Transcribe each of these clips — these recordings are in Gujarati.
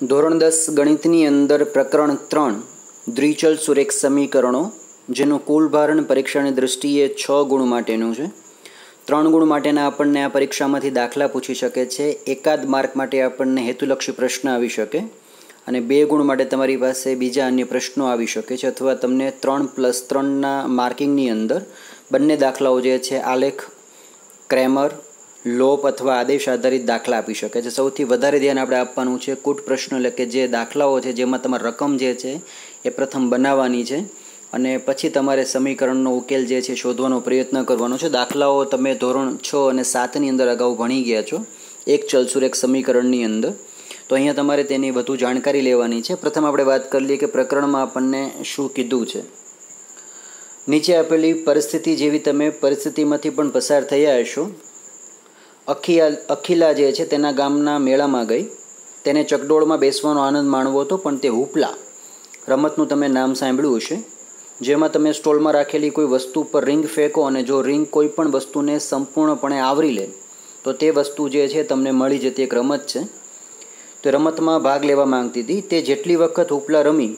ધોરણ દસ ગણિતની અંદર પ્રકરણ ત્રણ, દ્વિચલ સુરેખ સમીકરણો, જેનું કુલ ભારણ પરીક્ષાની દૃષ્ટિએ છ ગુણ માટેનું છે. ત્રણ ગુણ માટેના આપણને આ પરીક્ષામાંથી દાખલા પૂછી શકે છે. એકાદ માર્ક માટે આપણને હેતુલક્ષી પ્રશ્ન આવી શકે અને બે ગુણ માટે તમારી પાસે બીજા અન્ય પ્રશ્નો આવી શકે છે અથવા તમને ત્રણ પ્લસ ત્રણના માર્કિંગની અંદર બંને દાખલાઓ જે છે, આલેખ, ક્રેમર લોપ અથવા આદેશ આધારિત દાખલા આપી શકે છે. સૌથી વધારે ધ્યાન આપણે આપવાનું છે કૂટ પ્રશ્નો, એટલે કે જે દાખલાઓ છે, જેમાં તમારે રકમ જે છે, એ પ્રથમ બનાવવાની છે. અને પછી તમારે સમીકરણનો ઉકેલ જે છે, શોધવાનો પ્રયત્ન કરવાનો છે. દાખલાઓ તમે ધોરણ છ અને સાતની અંદર અગાઉ ભણી ગયા છો. એક ચલસુર એક સમીકરણની અંદર. તો અહીંયા તમારે તેની વધુ જાણકારી લેવાની છે. પ્રથમ આપણે વાત કરી લઈએ કે પ્રકરણમાં આપણને શું કીધું છે. નીચે આપેલી પરિસ્થિતિ જેવી તમે પરિસ્થિતિમાંથી પણ પસાર થયા હશો અખિયા અખિલા જે છે તેના ગામના મેળામાં ગઈ. તેને ચકડોળમાં બેસવાનો આનંદ માણવો હતો, પણ તે હુપલા રમતનું તમે નામ સાંભળ્યું હશે. જેમાં તમે સ્ટોલમાં રાખેલી કોઈ વસ્તુ પર રિંગ ફેંકો અને જો રિંગ કોઈ પણ વસ્તુને સંપૂર્ણપણે આવરી લે, તો તે વસ્તુ જે છે તમને મળી જતી એક રમત છે. તો રમતમાં ભાગ લેવા માંગતી હતી. તે જેટલી વખત હુપલા રમી,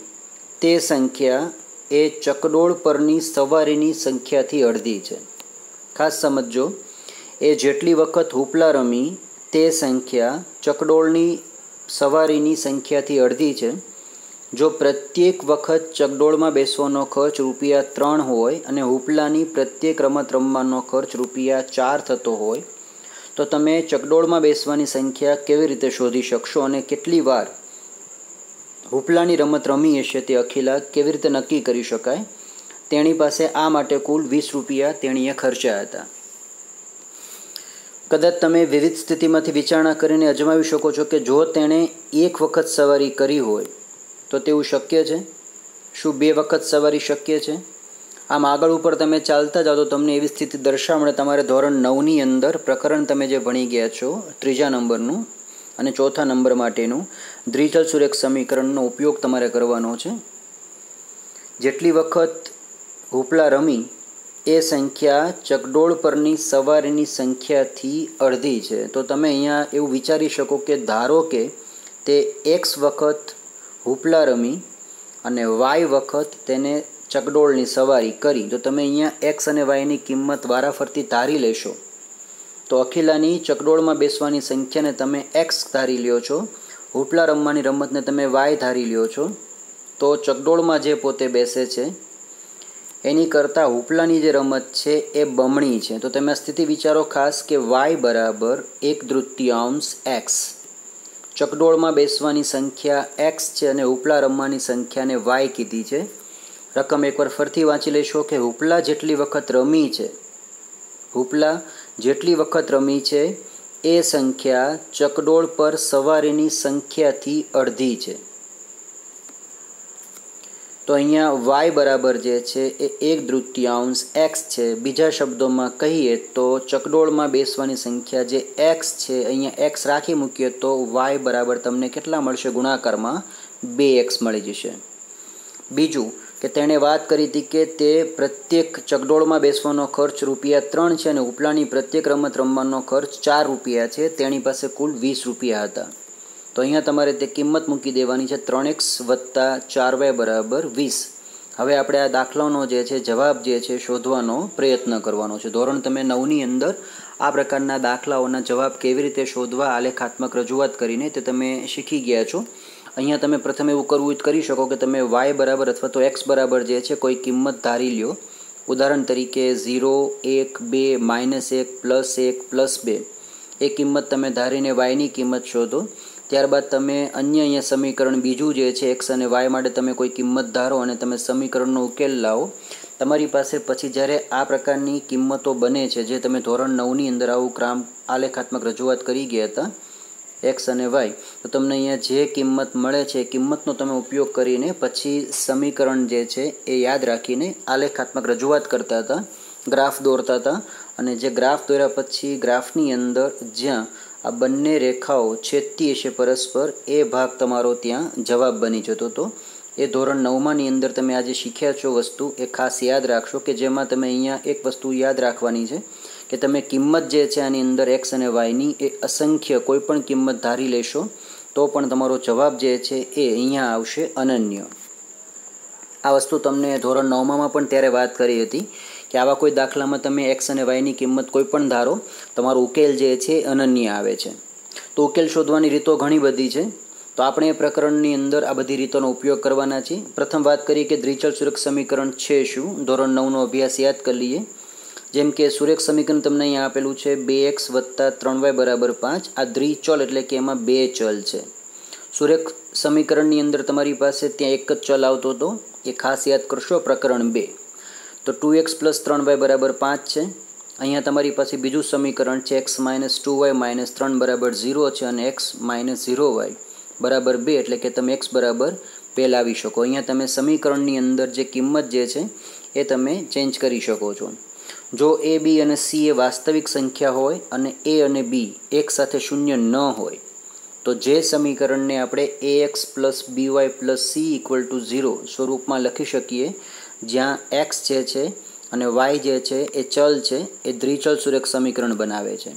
તે સંખ્યા એ ચકડોળ પરની સવારીની સંખ્યાથી અડધી છે. ખાસ સમજો એ જેટલી વખત હુપલા રમી, તે સંખ્યા ચકડોળની સવારીની સંખ્યાથી અડધી છે. જો પ્રત્યેક વખત ચકડોળમાં બેસવાનો ખર્ચ રૂપિયા ત્રણ હોય અને હુપલાની પ્રત્યેક રમત રમવાનો ખર્ચ રૂપિયા ચાર થતો હોય, તો તમે ચકડોળમાં બેસવાની સંખ્યા કેવી રીતે શોધી શકશો અને કેટલી વાર હુપલાની રમત રમી હશે તે અખિલા કેવી રીતે નક્કી કરી શકાય? તેણી પાસે આ માટે કુલ વીસ રૂપિયા તેણીએ ખર્ચ્યા હતા. કદાચ તમે વિવિધ સ્થિતિમાંથી વિચારણા કરીને અજમાવી શકો છો કે જો તેણે એક વખત સવારી કરી હોય, તો તેવું શક્ય છે? શું બે વખત સવારી શક્ય છે? આમ આગળ ઉપર તમે ચાલતા જાઓ તો તમને એવી સ્થિતિ દર્શાવણે તમારે ધોરણ નવની અંદર પ્રકરણ તમે જે ભણી ગયા છો, ત્રીજા નંબરનું અને ચોથા નંબર માટેનું દ્વિચલ સુરેખ સમીકરણનો ઉપયોગ તમારે કરવાનો છે. જેટલી વખત હુપલા રમી એ સંખ્યા ચકડોળ પરની સવારીની સંખ્યાથી અડધી છે. તો તમે અહીંયા એવું વિચારી શકો કે ધારો કે તે એક્સ વખત હુપલા રમી અને વાય વખત તેને ચકડોળની સવારી કરી. તો તમે અહીંયા એક્સ અને વાયની કિંમત વારાફરતી ધારી લેશો. તો અખિલાની ચકડોળમાં બેસવાની સંખ્યાને તમે એક્સ ધારી લ્યો છો. હુપલા રમવાની રમતને તમે વાય ધારી લ્યો છો. તો ચકડોળમાં જે પોતે બેસે છે એની કરતાં ઉપલાની જે રમત છે એ બમણી છે. તો તમે સ્થિતિ વિચારો ખાસ કે વાય બરાબર એક તૃતીયાંશ એક્સ ચકડોળમાં બેસવાની સંખ્યા એક્સ છે અને ઉપલા રમવાની સંખ્યાને વાય કીધી છે. રકમ એકવાર ફરતી વાંચી લેશો કે હુપલા જેટલી વખત રમી છે હુપલા જેટલી વખત રમી છે, એ સંખ્યા ચકડોળ પર સવારીની સંખ્યાથી અડધી છે. તો અહીંયા વાય બરાબર જે છે એ એક તૃતીયાંશ એક્સ છે. બીજા શબ્દોમાં કહીએ તો ચકડોળમાં બેસવાની સંખ્યા જે એક્સ છે, અહીંયા એક્સ રાખી મૂકીએ તો વાય બરાબર તમને કેટલા મળશે? ગુણાકારમાં બે એક્સ મળી જશે. બીજું કે તેણે વાત કરી હતી કે તે પ્રત્યેક ચકડોળમાં બેસવાનો ખર્ચ રૂપિયા ત્રણ છે અને ઉપલાની પ્રત્યેક રમત રમવાનો ખર્ચ ચાર રૂપિયા છે. તેની પાસે કુલ વીસ રૂપિયા હતા. તો અહીંયા તમારે તે કિંમત મૂકી દેવાની છે ત્રણ એક્સ વત્તા ચાર વાય બરાબર વીસ. હવે આપણે આ દાખલાનો જે છે, જવાબ જે છે, શોધવાનો પ્રયત્ન કરવાનો છે. ધોરણ તમે નવની અંદર આ પ્રકારના દાખલાઓના જવાબ કેવી રીતે શોધવા આલેખાત્મક રજૂઆત કરીને તે તમે શીખી ગયા છો. અહીંયા તમે પ્રથમ એવું કરવું કરી શકો કે તમે વાય બરાબર અથવા તો એક્સ બરાબર જે છે, કોઈ કિંમત ધારી લ્યો. ઉદાહરણ તરીકે ઝીરો, એક, બે, માઇનસ એક, પ્લસ એક, પ્લસ બે. એ કિંમત તમે ધારીને વાયની કિંમત શોધો. ત્યારબાદ તમે અન્ય અહીંયા સમીકરણ બીજું જે છે એક્સ અને વાય માટે તમે કોઈ કિંમત ધારો અને તમે સમીકરણનો ઉકેલ લાવો, તમારી પાસે પછી જ્યારે આ પ્રકારની કિંમતો બને છે, જે તમે ધોરણ નવની અંદર આવું ક્રામ આલેખાત્મક રજૂઆત કરી ગયા હતા એક્સ અને વાય તો તમને અહીંયા જે કિંમત મળે છે કિંમતનો તમે ઉપયોગ કરીને પછી સમીકરણ જે છે એ યાદ રાખીને આલેખાત્મક રજૂઆત કરતા હતા, ગ્રાફ દોરતા હતા અને જે ગ્રાફ દોર્યા પછી ગ્રાફની અંદર જ્યાં આ બંને રેખાઓ છેદતી હશે પરસ્પર. એ ભાગ તમારો ત્યાં જવાબ બની જતો હતો. એ ધોરણ નવમાની અંદર તમે આજે શીખ્યા છો વસ્તુ. એ ખાસ યાદ રાખશો કે જેમાં તમે અહીંયા એક વસ્તુ યાદ રાખવાની છે કે તમે કિંમત જે છે આની અંદર એક્સ અને વાયની એ અસંખ્ય કોઈ પણ કિંમત ધારી લેશો, તો પણ તમારો જવાબ જે છે એ અહીંયા આવશે અનન્ય. આ વસ્તુ તમને ધોરણ નવમાં પણ ત્યારે વાત કરી હતી. કે આવા કોઈ દાખલામાં તમે એક્સ અને વાયની કિંમત કોઈ પણ ધારો, તમારો ઉકેલ જે છે અનન્ય આવે છે. તો ઉકેલ શોધવાની રીતો ઘણી બધી છે. તો આપણે એ પ્રકરણની અંદર આ બધી રીતોનો ઉપયોગ કરવાના છીએ. પ્રથમ વાત કરીએ કે દ્વિચલ સુરેખ સમીકરણ છે શું? ધોરણ નવનો અભ્યાસ યાદ કરી લઈએ. જેમ કે સુરેખ સમીકરણ તમને અહીંયા આપેલું છે બે એક્સ વત્તા ત્રણ વાય બરાબર પાંચ. આ દ્વિચલ એટલે કે એમાં બે ચલ છે. સુરેખ સમીકરણની અંદર તમારી પાસે ત્યાં એક જ ચલ આવતો હતો. એ ખાસ યાદ કરશો પ્રકરણ બે. તો ટુ એક્સ પ્લસ ત્રણ વાય બરાબર પાંચ છે. અહીંયા તમારી પાસે બીજું સમીકરણ છે, x minus two y minus ત્રણ બરાબર ઝીરો છે અને એક્સ માઇનસ ઝીરો વાય બરાબર બે એટલે કે તમે એક્સ બરાબર બે લાવી શકો. અહીંયા તમે સમીકરણની અંદર જે કિંમત જે છે એ તમે ચેન્જ કરી શકો છો. જો એ, બી અને સી એ વાસ્તવિક સંખ્યા હોય અને એ અને બી એક સાથે શૂન્ય ન હોય, તો જે સમીકરણને આપણે a x plus b y plus c equal to zero સ્વરૂપમાં લખી શકીએ જ્યાં એક્સ જે છે અને વાય જે છે એ ચલ છે, એ દ્વિચલ સુરેખ સમીકરણ બનાવે છે.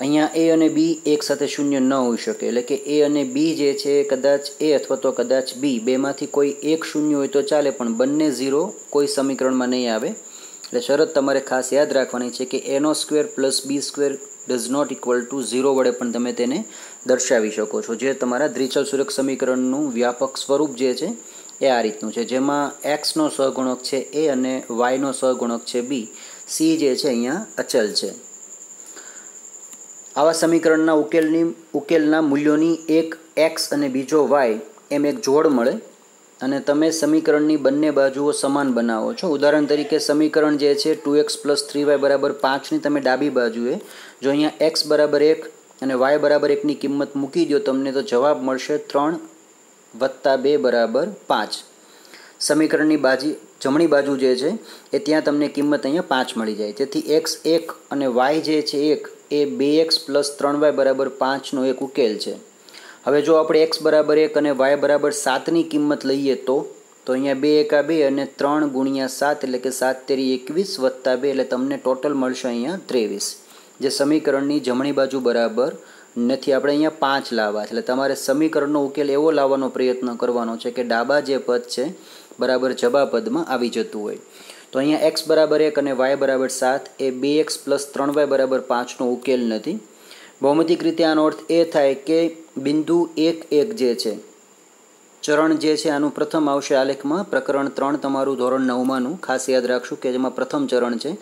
અહીંયા એ અને બી એક સાથે શૂન્ય ન હોઈ શકે, એટલે કે એ અને બી જે છે કદાચ એ અથવા તો કદાચ બી બેમાંથી કોઈ એક શૂન્ય હોય તો ચાલે, પણ બંને ઝીરો કોઈ સમીકરણમાં નહીં આવે. એટલે શરત તમારે ખાસ યાદ રાખવાની છે કે એનો square plus b square does not equal to zero વડે પણ તમે તેને દર્શાવી શકો છો. જે તમારા દ્વિચલ સુરક્ષ સમીકરણનું વ્યાપક સ્વરૂપ જે છે એ આ રીતનું છે. જેમાં એક્સનો સહગુણક છે એ અને વાયનો સહગુણક છે બી સી જે છે અહીંયા અચલ છે. આવા સમીકરણના ઉકેલની, ઉકેલના મૂલ્યોની એક એક્સ અને બીજો વાય એમ એક જોડ મળે અને તમે સમીકરણની બંને બાજુઓ સમાન બનાવો છો. ઉદાહરણ તરીકે સમીકરણ જે છે two x plus three y બરાબર પાંચની તમે ડાબી બાજુએ જો અહીંયા એક્સ બરાબર એક અને વાય બરાબર એકની કિંમત મૂકી દો તમને તો જવાબ મળશે ત્રણ વત્તા બે બરાબર પાંચ. સમીકરણની બાજી, જમણી બાજુ જે છે, એ ત્યાં તમને કિંમત અહીંયા પાંચ મળી જાય. તેથી એક્સ એક અને વાય જે છે એક, એ બે એક્સ પ્લસ ત્રણ વાય બરાબર પાંચનો એક ઉકેલ છે. હવે જો આપણે એક્સ બરાબર એક અને વાય બરાબર સાતની કિંમત લઈએ તો તો અહીંયા બે એકા બે અને ત્રણ ગુણ્યા સાત એટલે કે સાત તેરી એકવીસ વત્તા બે એટલે તમને ટોટલ મળશે અહીંયા ત્રેવીસ. જે સમીકરણની જમણી બાજુ બરાબર નથી, આપણે અહીંયા પાંચ લાવવા એટલે તમારે સમીકરણનો ઉકેલ એવો લાવવાનો પ્રયત્ન કરવાનો છે કે ડાબા જે પદ છે, બરાબર જબા પદમાં આવી જતું હોય. તો અહીંયા એક્સ બરાબર એક અને વાય બરાબર સાત, એ બે એક્સ પ્લસ ત્રણ વાય બરાબર પાંચનો ઉકેલ નથી. ભૌમિતિક રીતે આનો અર્થ એ થાય કે બિંદુ એક એક જે છે, ચરણ જે છે, આનું પ્રથમ આવશે આલેખમાં. પ્રકરણ ત્રણ તમારું ધોરણ નવમાંનું. ખાસ યાદ રાખશું કે જેમાં પ્રથમ ચરણ છે.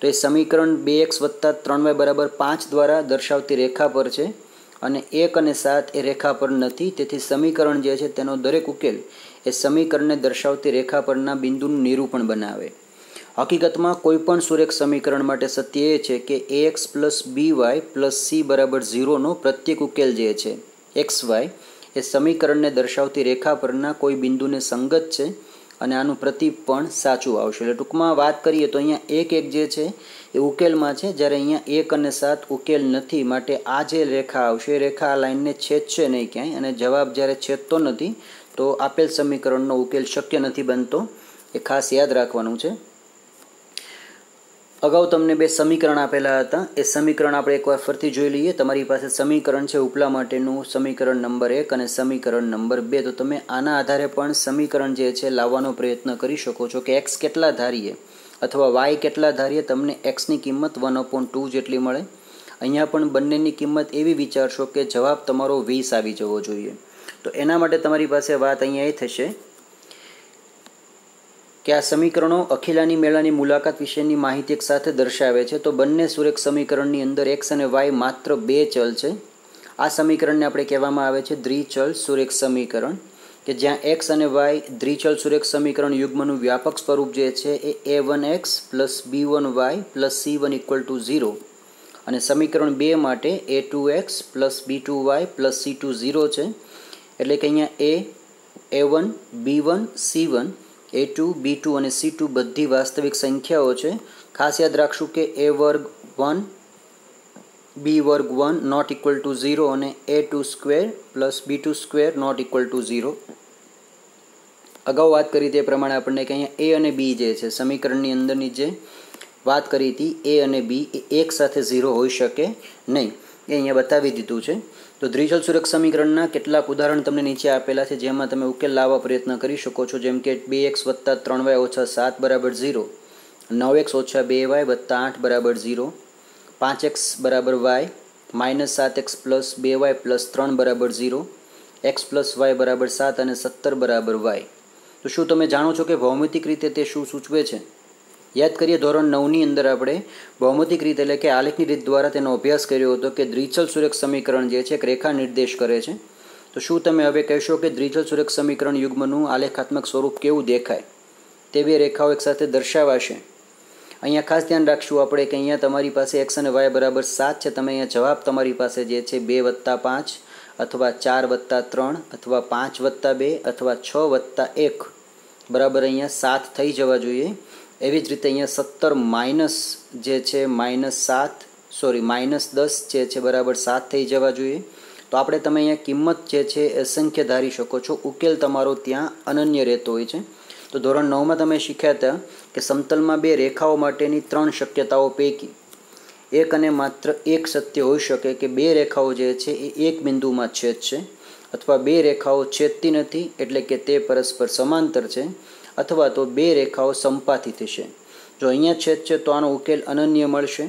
તો એ સમીકરણ બે એક્સ વત્તા ત્રણ વાય બરાબર પાંચ દ્વારા દર્શાવતી રેખા પર છે અને એક અને સાત એ રેખા પર નથી. તેથી સમીકરણ જે છે તેનો દરેક ઉકેલ એ સમીકરણને દર્શાવતી રેખા પરના બિંદુનું નિરૂપણ બનાવે. હકીકતમાં કોઈપણ સુરેખ સમીકરણ માટે સત્ય એ છે કે a x plus b y plus c બરાબર ઝીરોનો પ્રત્યેક ઉકેલ જે છે એક્સ વાય એ સમીકરણને દર્શાવતી રેખા પરના કોઈ બિંદુને સંગત છે. અને આનું પ્રતીપ પણ સાચું આવશે. એટલે ટૂંકમાં વાત કરીએ તો અહીંયા એક એક જે છે, એ ઉકેલમાં છે. જ્યારે અહીંયા એક અને સાત ઉકેલ નથી, માટે આ જે રેખા આવશે, એ રેખા આ લાઇનને છેદશે નહીં ક્યાંય. અને જવાબ જ્યારે છેદતો નથી, તો આપેલ સમીકરણનો ઉકેલ શક્ય નથી બનતો. એ ખાસ યાદ રાખવાનું છે. અગાઉ તમને બે સમીકરણ આપેલા હતા. એ સમીકરણ આપણે એકવાર ફરીથી જોઈ લઈએ. તમારી પાસે સમીકરણ છે ઉપલા માટેનું સમીકરણ નંબર એક અને સમીકરણ નંબર બે. તો તમે આના આધારે પણ સમીકરણ જે છે લાવવાનો પ્રયત્ન કરી શકો છો કે એક્સ કેટલા ધારીએ અથવા વાય કેટલા ધારીએ તમને એક્સની કિંમત વન અપોન ટુ જેટલી મળે. અહીંયા પણ બંનેની કિંમત એવી વિચારશો કે જવાબ તમારો વીસ આવી જવો જોઈએ. તો એના માટે તમારી પાસે વાત અહીંયા એ થશે. કે આ સમીકરણો અખિલાની મેળાની મુલાકાત વિશેની માહિતી એક સાથે દર્શાવે છે. તો બંને સુરેખ સમીકરણની અંદર એક્સ અને વાય માત્ર બે ચલ છે. આ સમીકરણને આપણે કહેવામાં આવે છે દ્વિચલ સુરેખ સમીકરણ. કે જ્યાં એક્સ અને વાય દ્વિચલ સુરેખ સમીકરણ યુગ્મનું વ્યાપક સ્વરૂપ જે છે એ a one x plus b one y plus c one equal to zero અને સમીકરણ બે માટે a two x plus b two y plus c two zero છે. એટલે કે અહીંયા એ a one b one c one a two b two અને સી ટુ બધી વાસ્તવિક સંખ્યાઓ છે. ખાસ યાદ રાખશું કે એ વર્ગ વન બી વર્ગ one not equal to zero અને a two square plus b two square not equal to zero અગાઉ વાત કરી તે પ્રમાણે આપણને કે અહીંયા એ અને બી જે છે, સમીકરણની અંદરની જે વાત કરી હતી એ અને બી એ એક સાથે ઝીરો હોઈ શકે નહીં. એ અહીંયા બતાવી દીધું છે. તો દ્રિજલ સુરક્ષા સમીકરણના કેટલાક ઉદાહરણ તમને નીચે આપેલા છે, જેમાં તમે ઉકેલ લાવવા પ્રયત્ન કરી શકો છો, જેમ કે બે એક્સ વત્તા ત્રણ વાય ઓછા સાત બરાબર ઝીરો, નવ એક્સ ઓછા બે વાય વત્તા આઠ બરાબર ઝીરો, પાંચ એક્સ બરાબર વાય, માઇનસ સાત એક્સ પ્લસ બે વાય પ્લસ ત્રણ બરાબર ઝીરો, એક્સ પ્લસ વાય બરાબર સાત અને સત્તર બરાબર વાય. તો શું તમે જાણો છો કે ભૌમિતિક રીતે તે શું સૂચવે છે? યાદ કરીએ ધોરણ નવની અંદર આપણે ભૌમિતિક રીત એટલે કે આલેખની રીત દ્વારા તેનો અભ્યાસ કર્યો હતો કે દ્વિચલ સુરેખ સમીકરણ જે છે એક રેખા નિર્દેશ કરે છે. તો શું તમે હવે કહેશો કે દ્વિચલ સુરેખ સમીકરણ યુગ્મનું આલેખાત્મક સ્વરૂપ કેવું દેખાય? તે બે રેખાઓ એકસાથે દર્શાવાશે. અહીંયા ખાસ ધ્યાન રાખશું આપણે કે અહીંયા તમારી પાસે એક્સ અને વાય બરાબર સાત છે. તમે અહીંયા જવાબ તમારી પાસે જે છે બે વત્તા પાંચ અથવા ચાર વત્તા ત્રણ અથવા પાંચ વત્તા બે અથવા છ વત્તા એક. બરાબર અહીંયા સાત થઈ જવા જોઈએ. એવી જ રીતે અહીંયા સત્તર માઇનસ જે છે, માઇનસ સાત, સોરી, માઇનસ દસ જે છે બરાબર સાત થઈ જવા જોઈએ. તો આપણે તમે અહીંયા કિંમત જે છે એ સંખ્યા ધારી શકો છો. ઉકેલ તમારો ત્યાં અનન્ય રહેતો હોય છે. તો ધોરણ નવમાં તમે શીખ્યા હતા કે સમતલમાં બે રેખાઓ માટેની ત્રણ શક્યતાઓ પૈકી એક અને માત્ર એક સત્ય હોઈ શકે કે બે રેખાઓ જે છે એ એક બિંદુમાં છેદ છે અથવા બે રેખાઓ છેદતી નથી એટલે કે તે પરસ્પર સમાંતર છે. અથવા તો બે રેખાઓ સંપાતી થશે જો અહીંયા છેદ છે તો આનો ઉકેલ અનન્ય મળશે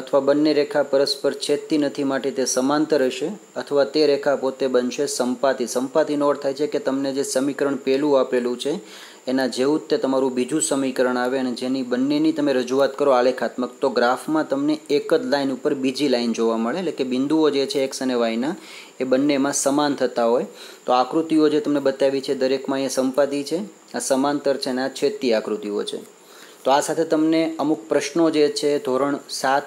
અથવા બંને રેખા પરસ્પર છેદતી નથી માટે તે સમાંતર હશે અથવા તે રેખા પોતે બનશે સંપાતી સંપાતીનો અર્થ થાય છે કે તમને જે સમીકરણ પહેલું આપેલું છે, એના જેવું જ તે તમારું બીજું સમીકરણ આવે અને જેની બંનેની તમે રજૂઆત કરો આલેખાત્મક, તો ગ્રાફમાં તમને એક જ લાઇન ઉપર બીજી લાઇન જોવા મળે. એટલે કે બિંદુઓ જે છે એક્સ અને વાયના એ બંનેમાં સમાન થતા હોય. તો આકૃતિઓ જે તમને બતાવી છે, દરેકમાં એ સંપાતી છે. આ સમાંતર છે અને આ છેદતી આકૃતિઓ છે. તો આ સાથે તમને અમુક પ્રશ્નો જે છે, ધોરણ સાત,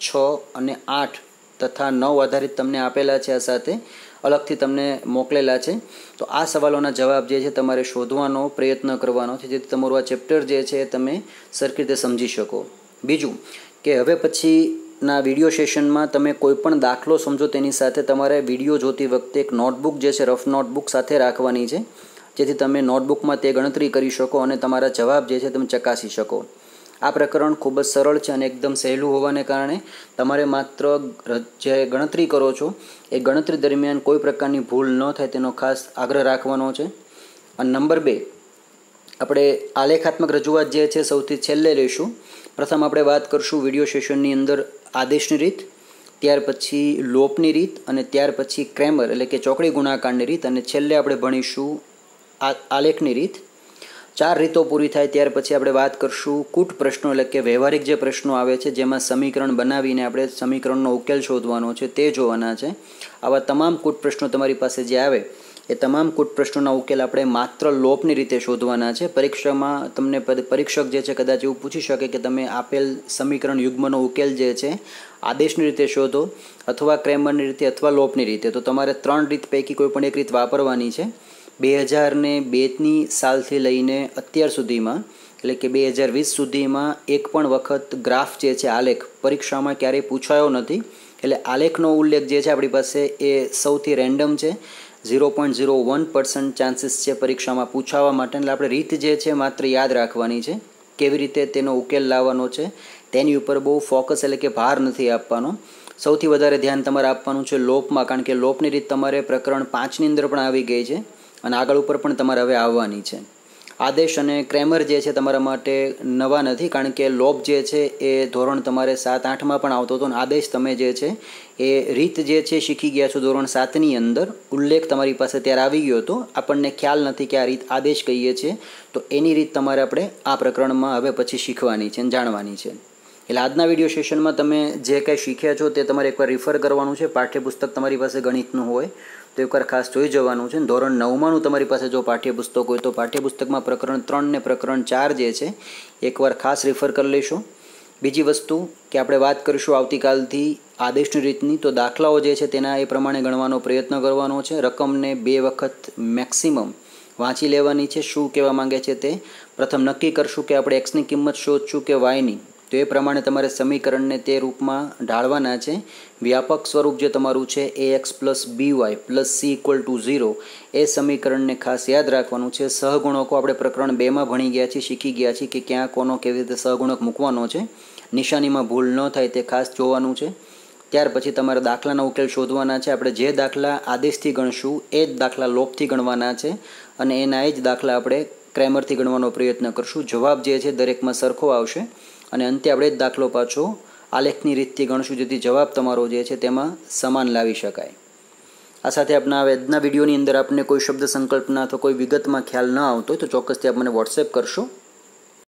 છ અને આઠ તથા નવ આધારિત તમને આપેલા છે આ સાથે, અલગથી તમને મોકલેલા છે. તો આ સવાલોના જવાબ જે છે તમારે શોધવાનો, પ્રયત્ન કરવાનો છે, જેથી તમારું આ ચેપ્ટર જે છે તમે સરખી રીતે સમજી શકો. બીજું કે હવે પછીના વીડિયો સેશનમાં તમે કોઈ પણ દાખલો સમજો તેની સાથે તમારે વીડિયો જોતી વખતે એક નોટબુક જે છે, રફ નોટબુક સાથે રાખવાની છે. જેથી તમે નોટબુકમાં તે ગણતરી કરી શકો અને તમારા જવાબ જે છે તમે ચકાસી શકો. આ પ્રકરણ ખૂબ જ સરળ છે અને એકદમ સહેલું હોવાને કારણે તમારે માત્ર જે ગણતરી કરો છો, એ ગણતરી દરમિયાન કોઈ પ્રકારની ભૂલ ન થાય તેનો ખાસ આગ્રહ રાખવાનો છે. અને નંબર બે, આપણે આલેખાત્મક રજૂઆત જે છે સૌથી છેલ્લે લઈશું. પ્રથમ આપણે વાત કરશું વીડિયો સેશનની અંદર આદેશની રીત, ત્યાર પછી લોપની રીત અને ત્યાર પછી ક્રેમર એટલે કે ચોકડી ગુણાકારની રીત અને છેલ્લે આપણે ભણીશું આલેખની રીત. ચાર રીતો પૂરી થાય ત્યાર પછી આપણે વાત કરશું કૂટ પ્રશ્નો એટલે કે વ્યવહારિક જે પ્રશ્નો આવે છે, જેમાં સમીકરણ બનાવીને આપણે સમીકરણનો ઉકેલ શોધવાનો છે, તે જોવાના છે. આવા તમામ કૂટ પ્રશ્નો તમારી પાસે જે આવે, એ તમામ કૂટ પ્રશ્નોના ઉકેલ આપણે માત્ર લોપની રીતે શોધવાના છે. પરીક્ષામાં તમને પરીક્ષક જે છે કદાચ એવું પૂછી શકે કે તમે આપેલ સમીકરણ યુગ્મનો ઉકેલ જે છે, આદેશની રીતે શોધો અથવા ક્રેમરની રીતે અથવા લોપની રીતે. તો તમારે ત્રણ રીત પૈકી કોઈ પણ એક રીત વાપરવાની છે. બે હજારને બેની સાલથી લઈને અત્યાર સુધીમાં, એટલે કે બે હજાર વીસ સુધીમાં એક પણ વખત ગ્રાફ જે છે આલેખ પરીક્ષામાં ક્યારેય પૂછાયો નથી. એટલે આલેખનો ઉલ્લેખ જે છે આપણી પાસે એ સૌથી રેન્ડમ છે. Zero point zero one percent chances છે પરીક્ષામાં પૂછાવા માટે. એટલે આપણે રીત જે છે માત્ર યાદ રાખવાની છે. કેવી રીતે તેનો ઉકેલ લાવવાનો છે. તેની ઉપર બહુ ફોકસ એટલે કે ભાર નથી આપવાનો. સૌથી વધારે ધ્યાન તમારે આપવાનું છે લોપમાં, કારણ કે લોપની રીત તમારે પ્રકરણ પાંચની અંદર પણ આવી ગઈ છે. અને આગળ ઉપર પણ તમારે હવે આવવાની છે. આદેશ અને ક્રેમર જે છે તમારા માટે નવા નથી, કારણ કે લોબ જે છે એ ધોરણ તમારે સાત આઠમાં પણ આવતો હતો અને આદેશ તમે જે છે એ રીત જે છે શીખી ગયા છો ધોરણ સાતની અંદર, ઉલ્લેખ તમારી પાસે ત્યારે આવી ગયો હતો. આપણને ખ્યાલ નથી કે આ રીત આદેશ કહીએ છીએ. તો એની રીત તમારે આપણે આ પ્રકરણમાં હવે પછી શીખવાની છે અને જાણવાની છે. એટલે આજના વીડિયો સેશનમાં તમે જે કંઈ શીખ્યા છો તે તમારે એકવાર રિફર કરવાનું છે. પાઠ્યપુસ્તક તમારી પાસે ગણિતનું હોય તો એકવાર ખાસ જોઈ જવાનું છે. ધોરણ નવમાંનું તમારી પાસે જો પાઠ્યપુસ્તક હોય તો પાઠ્યપુસ્તકમાં પ્રકરણ ત્રણ ને પ્રકરણ ચાર જે છે, એકવાર ખાસ રિફર કરી લઈશું. બીજી વસ્તુ કે આપણે વાત કરીશું આવતીકાલથી આદેશની રીતની, તો દાખલાઓ જે છે તેના એ પ્રમાણે ગણવાનો પ્રયત્ન કરવાનો છે. રકમને બે વખત મેક્સિમમ વાંચી લેવાની છે. શું કહેવા માંગે છે તે? પ્રથમ નક્કી કરશું કે આપણે એક્સની કિંમત શોધશું કે વાયની તો એ પ્રમાણે તમારે સમીકરણને તે રૂપમાં ઢાળવાના છે. વ્યાપક સ્વરૂપ જે તમારું છે, a x plus b y plus c equal to zero એ સમીકરણને ખાસ યાદ રાખવાનું છે. સહગુણકો આપણે પ્રકરણ બેમાં ભણી ગયા છીએ, શીખી ગયા છીએ કે ક્યાં કોનો કેવી રીતે સહગુણક મૂકવાનો છે. નિશાનીમાં ભૂલ ન થાય તે ખાસ જોવાનું છે. ત્યાર પછી તમારે દાખલાના ઉકેલ શોધવાના છે. આપણે જે દાખલા આદેશથી ગણશું, એ જ દાખલા લોપથી ગણવાના છે અને એના એ જ દાખલા આપણે ક્રેમરથી ગણવાનો પ્રયત્ન કરશું. જવાબ જે છે, દરેકમાં સરખો આવશે. અને અંતે આપણે દાખલો પાછો. આલેખની રીતથી ગણશું, જેથી જવાબ તમારો જે છે તેમાં સમાન લાવી શકાય. આ સાથે આપણા વેદના વિડીયોની અંદર આપને કોઈ શબ્દ સંકલ્પના અથવા કોઈ વિગતમાં ખ્યાલ ન આવતો હોય તો ચોક્કસથી આપ મને વોટ્સએપ કરશો.